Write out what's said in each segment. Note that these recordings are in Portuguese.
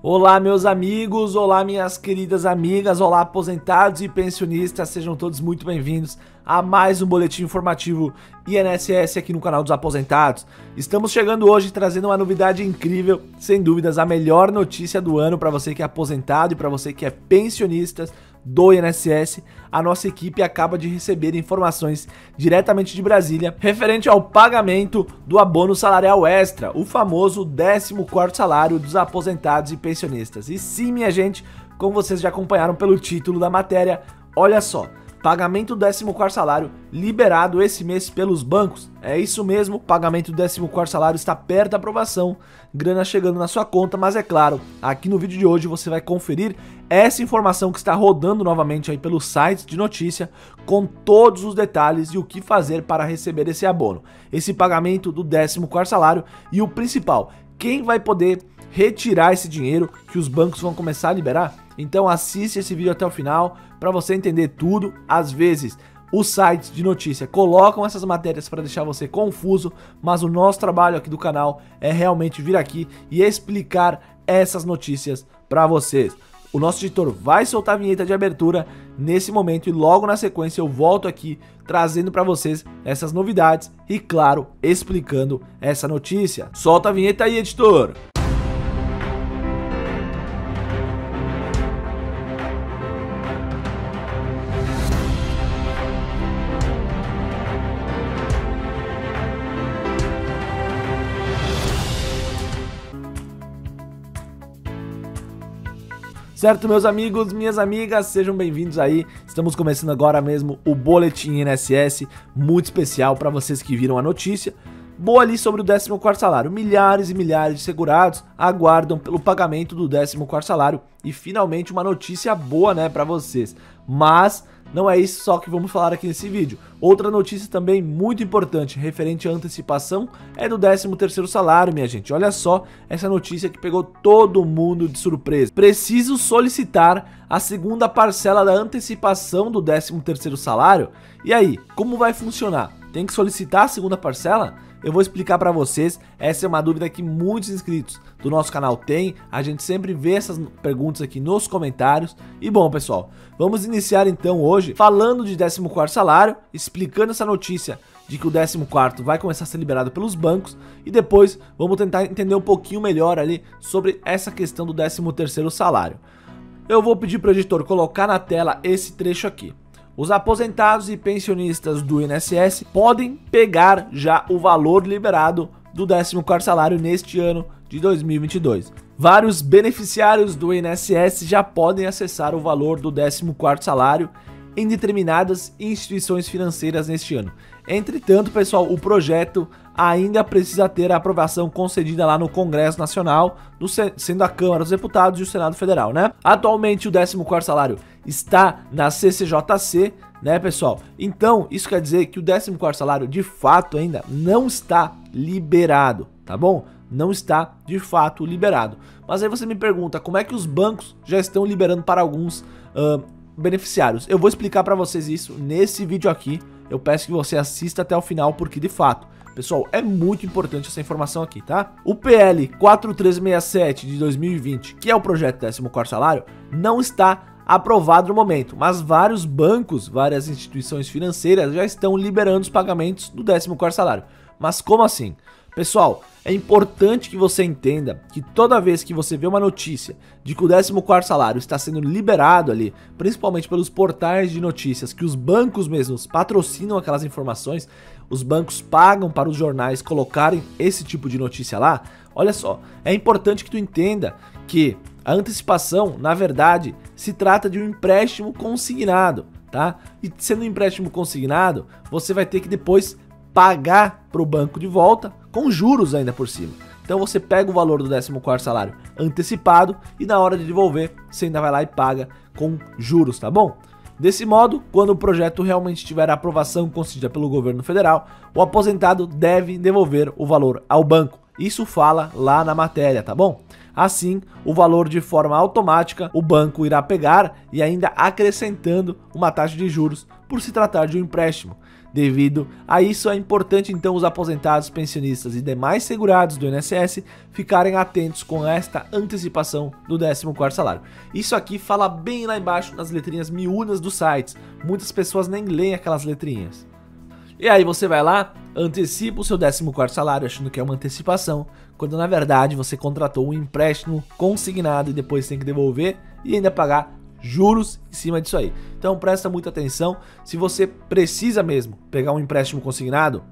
Olá, meus amigos, olá, minhas queridas amigas, olá, aposentados e pensionistas, sejam todos muito bem-vindos a mais um boletim informativo INSS aqui no canal dos Aposentados. Estamos chegando hoje trazendo uma novidade incrível, sem dúvidas, a melhor notícia do ano para você que é aposentado e para você que é pensionista do INSS, a nossa equipe acaba de receber informações diretamente de Brasília referente ao pagamento do abono salarial extra, o famoso 14º salário dos aposentados e pensionistas. E sim, minha gente, como vocês já acompanharam pelo título da matéria, olha só, Pagamento do 14 salário liberado esse mês pelos bancos. É isso mesmo, pagamento do 14 salário está perto da aprovação, grana chegando na sua conta, mas é claro, aqui no vídeo de hoje você vai conferir essa informação que está rodando novamente aí pelos sites de notícia, com todos os detalhes e o que fazer para receber esse abono, esse pagamento do 14 salário e o principal, quem vai poder retirar esse dinheiro que os bancos vão começar a liberar. Então assiste esse vídeo até o final para você entender tudo. Às vezes os sites de notícia colocam essas matérias para deixar você confuso, mas o nosso trabalho aqui do canal é realmente vir aqui e explicar essas notícias para vocês. O nosso editor vai soltar a vinheta de abertura nesse momento e logo na sequência eu volto aqui trazendo para vocês essas novidades e claro, explicando essa notícia. Solta a vinheta aí, editor. Certo, meus amigos, minhas amigas, sejam bem-vindos aí. Estamos começando agora mesmo o Boletim INSS, muito especial para vocês que viram a notícia. Boa ali sobre o 14º salário. Milhares e milhares de segurados aguardam pelo pagamento do 14º salário e finalmente uma notícia boa, né, para vocês. Mas não é isso só que vamos falar aqui nesse vídeo. Outra notícia também muito importante referente à antecipação é do 13º salário, minha gente. Olha só essa notícia que pegou todo mundo de surpresa. Preciso solicitar a segunda parcela da antecipação do 13º salário? E aí, como vai funcionar? Tem que solicitar a segunda parcela? Eu vou explicar para vocês, essa é uma dúvida que muitos inscritos do nosso canal têm, a gente sempre vê essas perguntas aqui nos comentários. E bom, pessoal, vamos iniciar então hoje falando de 14º salário, explicando essa notícia de que o 14º vai começar a ser liberado pelos bancos e depois vamos tentar entender um pouquinho melhor ali sobre essa questão do 13º salário. Eu vou pedir para o editor colocar na tela esse trecho aqui. Os aposentados e pensionistas do INSS podem pegar já o valor liberado do 14º salário neste ano de 2022. Vários beneficiários do INSS já podem acessar o valor do 14º salário em determinadas instituições financeiras neste ano. Entretanto, pessoal, o projeto ainda precisa ter a aprovação concedida lá no Congresso Nacional, sendo a Câmara dos Deputados e o Senado Federal, né? Atualmente o 14º salário está na CCJC, né, pessoal? Então, isso quer dizer que o 14º salário de fato ainda não está liberado, tá bom? Não está de fato liberado. Mas aí você me pergunta, como é que os bancos já estão liberando para alguns uh, beneficiários? Eu vou explicar para vocês isso nesse vídeo aqui. Eu peço que você assista até o final, porque de fato, pessoal, é muito importante essa informação aqui, tá? O PL 4367 de 2020, que é o projeto 14º salário, não está aprovado no momento, mas vários bancos, várias instituições financeiras já estão liberando os pagamentos do 14º salário. Mas como assim? Pessoal, é importante que você entenda que toda vez que você vê uma notícia de que o 14º salário está sendo liberado ali, principalmente pelos portais de notícias, que os bancos mesmos patrocinam aquelas informações, os bancos pagam para os jornais colocarem esse tipo de notícia lá, olha só, é importante que tu entenda que a antecipação, na verdade, se trata de um empréstimo consignado, tá? E sendo um empréstimo consignado, você vai ter que depois pagar para o banco de volta com juros ainda por cima. Então você pega o valor do 14º salário antecipado e na hora de devolver, você ainda vai lá e paga com juros, tá bom? Desse modo, quando o projeto realmente tiver aprovação concedida pelo governo federal, o aposentado deve devolver o valor ao banco. Isso fala lá na matéria, tá bom? Assim, o valor de forma automática o banco irá pegar e ainda acrescentando uma taxa de juros por se tratar de um empréstimo. Devido a isso, é importante então os aposentados, pensionistas e demais segurados do INSS ficarem atentos com esta antecipação do 14º salário. Isso aqui fala bem lá embaixo nas letrinhas miúdas dos sites. Muitas pessoas nem leem aquelas letrinhas. E aí você vai lá, antecipa o seu 14º salário achando que é uma antecipação, quando na verdade você contratou um empréstimo consignado e depois tem que devolver e ainda pagar juros em cima disso aí. Então presta muita atenção, se você precisa mesmo pegar um empréstimo consignado,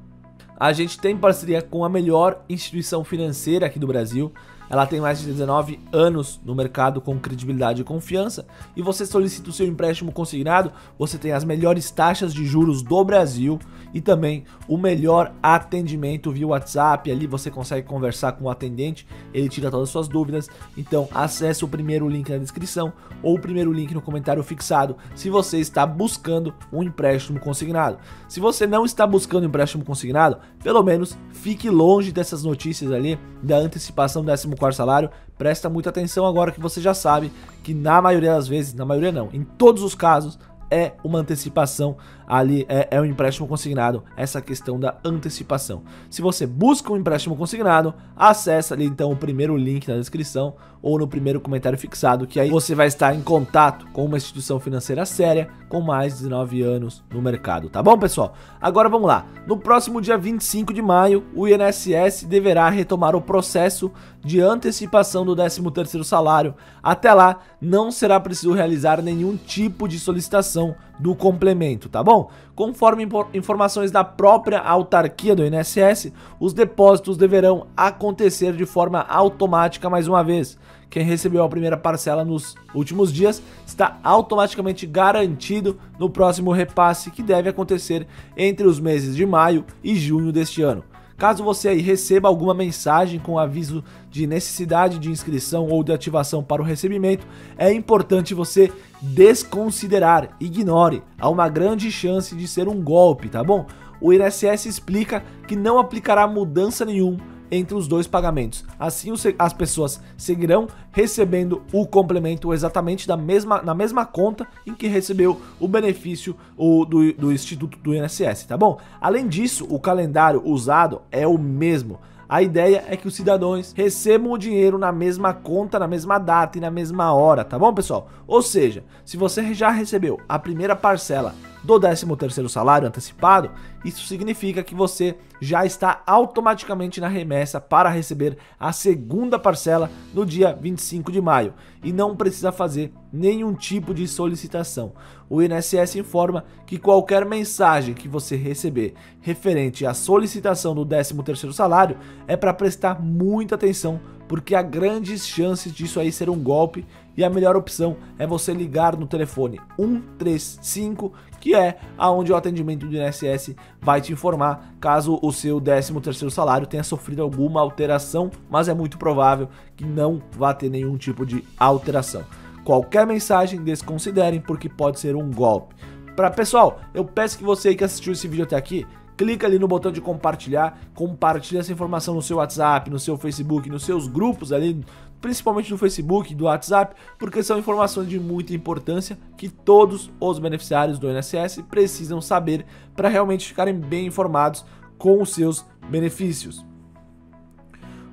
a gente tem parceria com a melhor instituição financeira aqui do Brasil. Ela tem mais de 19 anos no mercado com credibilidade e confiança. E você solicita o seu empréstimo consignado, você tem as melhores taxas de juros do Brasil e também o melhor atendimento via WhatsApp. Ali você consegue conversar com o atendente, ele tira todas as suas dúvidas. Então acesse o primeiro link na descrição ou o primeiro link no comentário fixado se você está buscando um empréstimo consignado. Se você não está buscando um empréstimo consignado, pelo menos fique longe dessas notícias ali da antecipação do 14 salário. Presta muita atenção agora que você já sabe que na maioria das vezes, na maioria não, em todos os casos, é uma antecipação ali, é, é um empréstimo consignado, essa questão da antecipação. Se você busca um empréstimo consignado, acessa ali então o primeiro link na descrição ou no primeiro comentário fixado, que aí você vai estar em contato com uma instituição financeira séria com mais de 19 anos no mercado, tá bom, pessoal? Agora vamos lá. No próximo dia 25 de maio, o INSS deverá retomar o processo de antecipação do 13º salário. Até lá, não será preciso realizar nenhum tipo de solicitação do complemento, tá bom? Conforme informações da própria autarquia do INSS, os depósitos deverão acontecer de forma automática mais uma vez. Quem recebeu a primeira parcela nos últimos dias está automaticamente garantido no próximo repasse que deve acontecer entre os meses de maio e junho deste ano. Caso você aí receba alguma mensagem com aviso de necessidade de inscrição ou de ativação para o recebimento, é importante você desconsiderar, ignore. Há uma grande chance de ser um golpe, tá bom? O INSS explica que não aplicará mudança nenhuma entre os dois pagamentos. Assim, as pessoas seguirão recebendo o complemento exatamente da mesma, na mesma conta em que recebeu o benefício o, do, do Instituto do INSS, tá bom? Além disso, o calendário usado é o mesmo. A ideia é que os cidadãos recebam o dinheiro na mesma conta, na mesma data e na mesma hora, tá bom, pessoal? Ou seja, se você já recebeu a primeira parcela do 13º salário antecipado, isso significa que você já está automaticamente na remessa para receber a segunda parcela no dia 25 de maio e não precisa fazer nenhum tipo de solicitação. O INSS informa que qualquer mensagem que você receber referente à solicitação do 13º salário é para prestar muita atenção porque há grandes chances disso aí ser um golpe e a melhor opção é você ligar no telefone 135, que é aonde o atendimento do INSS vai te informar caso o seu 13º salário tenha sofrido alguma alteração, mas é muito provável que não vá ter nenhum tipo de alteração. Qualquer mensagem desconsiderem porque pode ser um golpe. Para pessoal, eu peço que você que assistiu esse vídeo até aqui clica ali no botão de compartilhar, compartilha essa informação no seu WhatsApp, no seu Facebook, nos seus grupos ali, principalmente no Facebook, do WhatsApp, porque são informações de muita importância que todos os beneficiários do INSS precisam saber para realmente ficarem bem informados com os seus benefícios.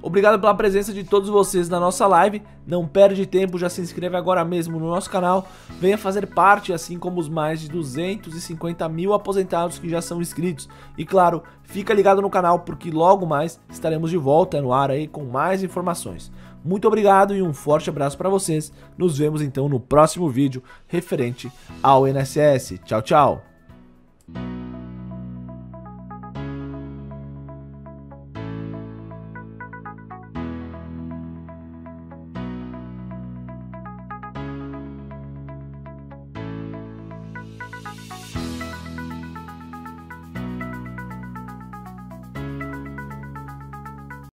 Obrigado pela presença de todos vocês na nossa live. Não perde tempo, já se inscreve agora mesmo no nosso canal. Venha fazer parte, assim como os mais de 250 mil aposentados que já são inscritos. E claro, fica ligado no canal porque logo mais estaremos de volta no ar aí com mais informações. Muito obrigado e um forte abraço para vocês. Nos vemos então no próximo vídeo referente ao INSS. Tchau, tchau.